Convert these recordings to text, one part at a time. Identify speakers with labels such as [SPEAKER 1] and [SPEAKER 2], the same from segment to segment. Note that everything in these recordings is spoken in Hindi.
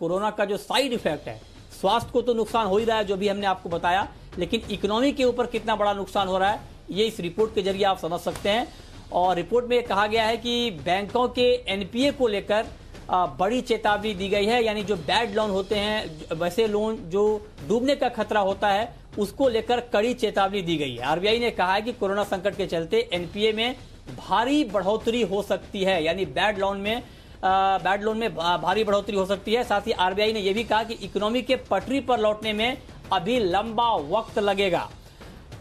[SPEAKER 1] कोरोना का जो साइड इफ़ेक्ट है, स्वास्थ्य को तो नुकसान हो ही रहा है, जो भी हमने आपको बताया, लेकिन इकोनॉमी के ऊपर कितना बड़ा नुकसान हो रहा है, ये इस रिपोर्ट के ज़रिए आप समझ सकते हैं। और रिपोर्ट में कहा गया है कि बैंकों के एनपीए को लेकर बड़ी चेतावनी दी गई है, यानी जो बैड लोन होते हैं वैसे लोन जो डूबने का खतरा होता है, उसको लेकर कड़ी चेतावनी दी गई है। आरबीआई ने कहा है कि कोरोना संकट के चलते एनपीए में भारी बढ़ोतरी हो सकती है, यानी बैड लोन में बैड लोन में भारी बढ़ोतरी हो सकती है। साथ ही आरबीआई ने यह भी कहा कि इकोनॉमी के पटरी पर लौटने में अभी लंबा वक्त लगेगा।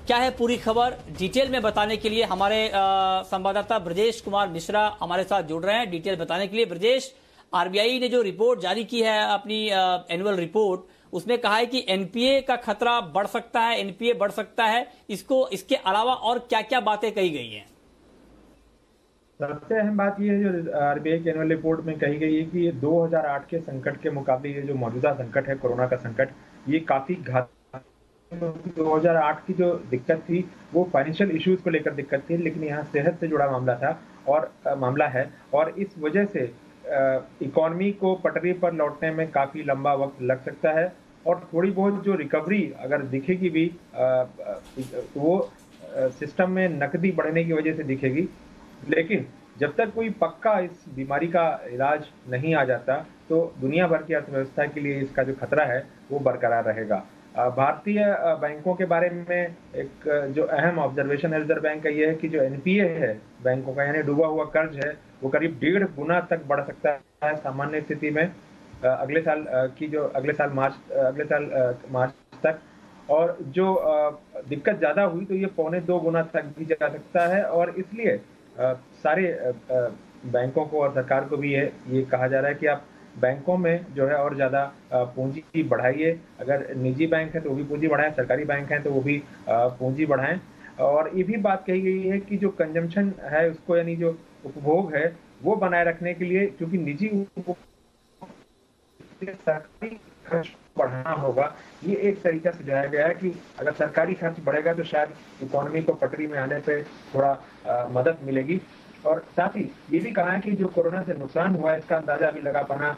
[SPEAKER 1] क्या है पूरी खबर? डिटेल में बताने के लिए हमारे संवाददाता ब्रजेश कुमार मिश्रा हमारे साथ जुड़ रहे हैं। डिटेल बताने के लिए ब्रजेश, आरबीआई ने जो रिपोर्ट जारी की है, अपनी एनुअल रिपोर्ट उसमें कहा है कि एनपीए का खतरा बढ़ सकता है एनपीए बढ़ सकता है। इसको, इसके अलावा और क्या क्या बातें कही गई हैं?
[SPEAKER 2] सबसे अहम बात यह है जो आरबीआई की एनुअल रिपोर्ट में कही गई है कि ये 2008 के संकट के मुकाबले ये जो मौजूदा संकट है कोरोना का संकट ये काफ़ी घात 2008 की जो दिक्कत थी वो फाइनेंशियल इश्यूज़ को लेकर दिक्कत थी लेकिन यहाँ सेहत से जुड़ा मामला था और आ, मामला है और इस वजह से इकोनॉमी को पटरी पर लौटने में काफ़ी लंबा वक्त लग सकता है और थोड़ी बहुत जो रिकवरी अगर दिखेगी भी आ, वो सिस्टम में नकदी बढ़ने की वजह से दिखेगी लेकिन जब तक कोई पक्का इस बीमारी का इलाज नहीं आ जाता तो दुनिया भर की अर्थव्यवस्था के लिए इसका जो खतरा है, वो बरकरार रहेगा। भारतीय बैंकों के बारे में एक जो अहम ऑब्जर्वेशन है, रिज़र्व बैंक का ये है कि जो एनपीए है बैंकों का, यानी डूबा हुआ कर्ज है, वो करीब डेढ़ गुना तक बढ़ सकता है सामान्य स्थिति में अगले साल की जो अगले साल मार्च अगले साल मार्च तक। और जो दिक्कत ज़्यादा हुई तो ये पौने दो गुना तक भी जा सकता है, और इसलिए सारे बैंकों को और सरकार को भी ये ये कहा जा रहा है कि आप बैंकों में जो है और ज़्यादा पूंजी बढ़ाइए। अगर निजी बैंक है तो वो भी पूंजी बढ़ाएँ, सरकारी बैंक है तो वो भी पूंजी बढ़ाएँ। और ये भी बात कही गई है कि जो कंजम्पशन है उसको यानी जो उपभोग है, वो बनाए रखने के लिए, क्योंकि निजी सरकारी खर्च बढ़ाना होगा। ये एक तरीका सुझाया गया है कि अगर सरकारी खर्च बढ़ेगा तो शायद इकोनॉमी को पटरी में आने पे थोड़ा आ, मदद मिलेगी। और साथ ही ये भी कहा है कि जो कोरोना से नुकसान हुआ है इसका अंदाज़ा अभी लगा पाना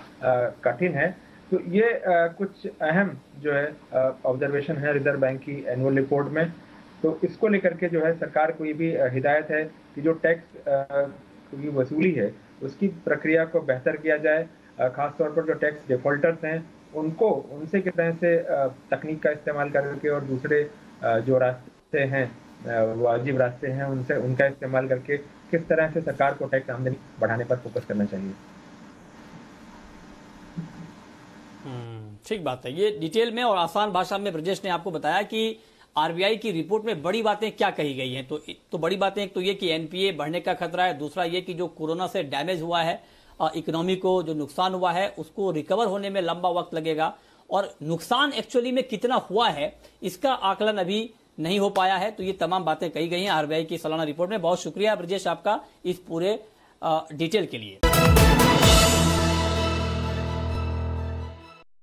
[SPEAKER 2] कठिन है। तो ये आ, कुछ अहम जो है ऑब्जर्वेशन है रिज़र्व बैंक की एनुअल रिपोर्ट में। तो इसको लेकर के जो है सरकार को ये भी हिदायत है कि जो टैक्स की वसूली है उसकी प्रक्रिया को बेहतर किया जाए। खासतौर पर जो टैक्स डिफॉल्टर्स हैं उनको उनसे किस तरह से तकनीक का इस्तेमाल करके और दूसरे जो रास्ते हैं वाजिब रास्ते हैं उनसे उनका इस्तेमाल करके किस तरह से सरकार को टैक्स आमदनी बढ़ाने पर फोकस करना चाहिए?
[SPEAKER 1] हम्म, ठीक बात है। ये डिटेल में और आसान भाषा में ब्रजेश ने आपको बताया कि आरबीआई की रिपोर्ट में बड़ी बातें क्या कही गई हैं। तो तो बड़ी बातें एक तो ये कि एनपीए बढ़ने का खतरा है दूसरा ये कि जो कोरोना से डैमेज हुआ है इकोनॉमी को जो नुकसान हुआ है, उसको रिकवर होने में लंबा वक्त लगेगा। और नुकसान एक्चुअली में कितना हुआ है, इसका आकलन अभी नहीं हो पाया है। तो ये तमाम बातें कही गई हैं। आरबीआई की सालाना रिपोर्ट में बहुत शुक्रिया ब्रजेश आपका इस पूरे डिटेल के लिए।